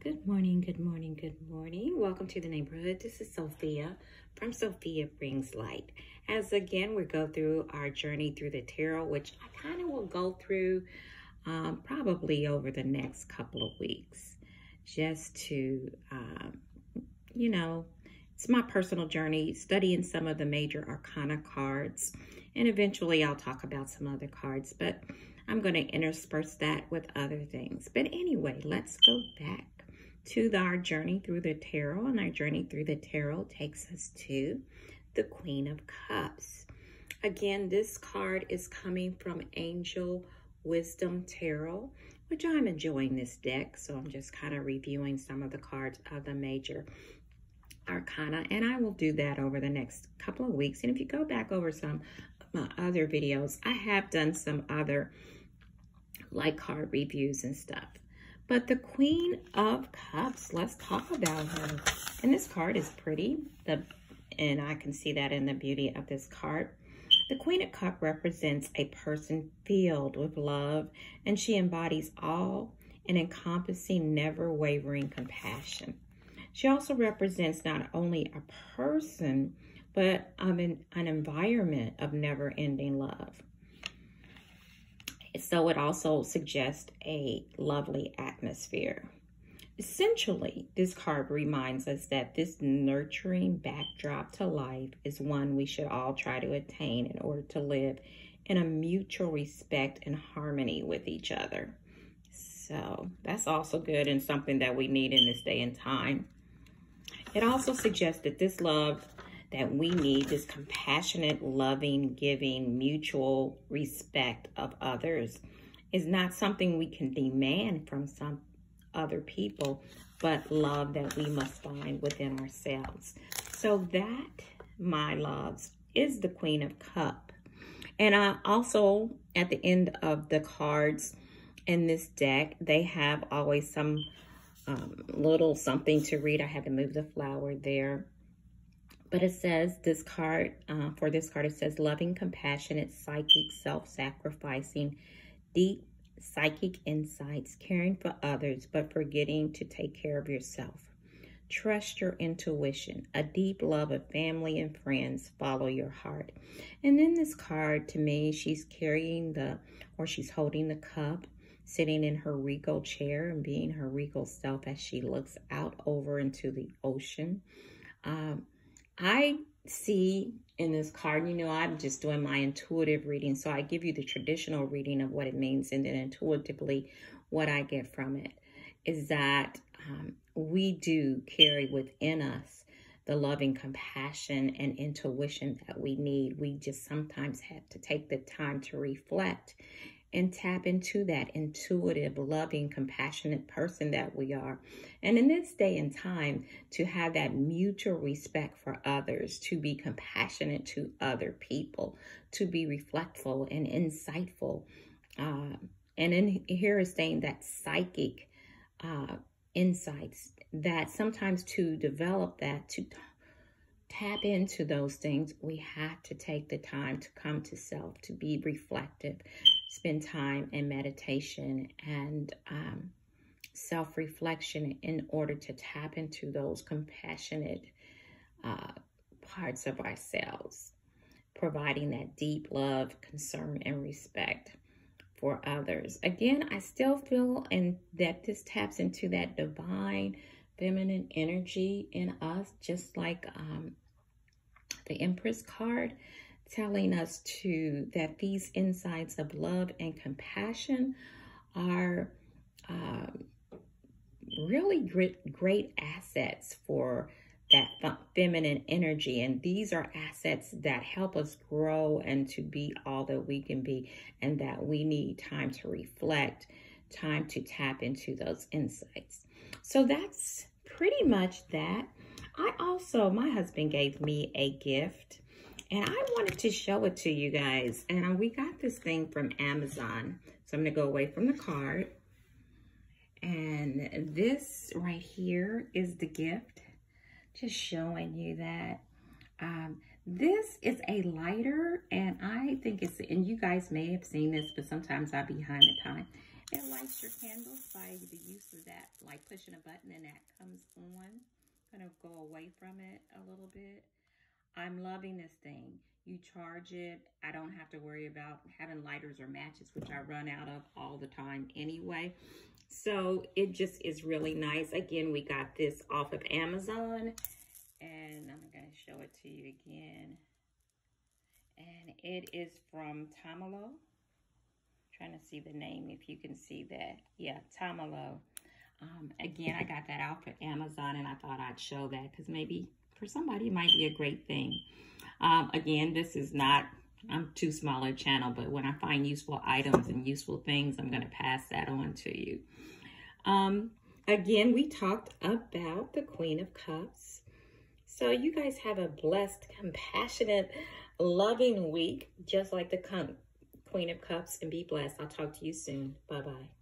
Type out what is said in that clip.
Good morning, good morning, good morning. Welcome to the neighborhood. This is Sophia from Sophia Brings Light. As again, we go through our journey through the tarot, which I kind of will go through um, probably over the next couple of weeks, just to, um, you know, it's my personal journey studying some of the major arcana cards, and eventually I'll talk about some other cards, but I'm going to intersperse that with other things. But anyway, let's go back to our journey through the tarot, and our journey through the tarot takes us to the Queen of Cups. Again, this card is coming from Angel Wisdom Tarot, which I'm enjoying this deck, so I'm just kind of reviewing some of the cards of the major arcana, and I will do that over the next couple of weeks. And if you go back over some of my other videos, I have done some other like card reviews and stuff. But the Queen of Cups, let's talk about her. And this card is pretty, the, and I can see that in the beauty of this card. The Queen of Cups represents a person filled with love, and she embodies all and encompassing, never wavering compassion. She also represents not only a person, but um, an, an environment of never ending love. So it also suggests a lovely atmosphere. Essentially, this card reminds us that this nurturing backdrop to life is one we should all try to attain in order to live in a mutual respect and harmony with each other. So that's also good and something that we need in this day and time. It also suggests that this love that we need this compassionate, loving, giving, mutual respect of others is not something we can demand from some other people, but love that we must find within ourselves. So that, my loves, is the Queen of Cup. And I also, at the end of the cards in this deck, they have always some um, little something to read. I had to move the flower there. But it says this card, uh, for this card, it says loving, compassionate, psychic, self-sacrificing, deep psychic insights, caring for others, but forgetting to take care of yourself. Trust your intuition. A deep love of family and friends. Follow your heart. And then this card, to me, she's carrying the, or she's holding the cup, sitting in her regal chair and being her regal self as she looks out over into the ocean. Um, I see in this card, you know, I'm just doing my intuitive reading. So I give you the traditional reading of what it means and then intuitively what I get from it is that um, we do carry within us the loving compassion and intuition that we need. We just sometimes have to take the time to reflect and tap into that intuitive, loving, compassionate person that we are. And in this day and time, to have that mutual respect for others, to be compassionate to other people, to be reflectful and insightful. Uh, and in here is saying that psychic uh, insights, that sometimes to develop that, to tap into those things, we have to take the time to come to self, to be reflective, spend time in meditation and um, self-reflection in order to tap into those compassionate uh, parts of ourselves, providing that deep love, concern, and respect for others. Again, I still feel and that this taps into that divine feminine energy in us, just like um, the Empress card telling us to that these insights of love and compassion are um, really great, great assets for that feminine energy. And these are assets that help us grow and to be all that we can be and that we need time to reflect, time to tap into those insights. So that's pretty much that. I also, my husband gave me a gift and I wanted to show it to you guys. And we got this thing from Amazon. So I'm going to go away from the card. And this right here is the gift. Just showing you that. Um, this is a lighter, and I think it's, and you guys may have seen this, but sometimes I'll be behind the time. It lights your candles by the use of that, like pushing a button and that comes on. Kind of go away from it a little bit. I'm loving this thing. You charge it. I don't have to worry about having lighters or matches, which I run out of all the time anyway. So it just is really nice. Again, we got this off of Amazon. And I'm going to show it to you again. And it is from Tamalo. Trying to see the name if you can see that. Yeah, Tamalo. Um, again, I got that off of Amazon and I thought I'd show that because maybe for somebody, might be a great thing. Um, again, this is not, I'm too small a channel, but when I find useful items and useful things, I'm going to pass that on to you. Um, again, we talked about the Queen of Cups. So you guys have a blessed, compassionate, loving week, just like the Queen of Cups, and be blessed. I'll talk to you soon. Bye-bye.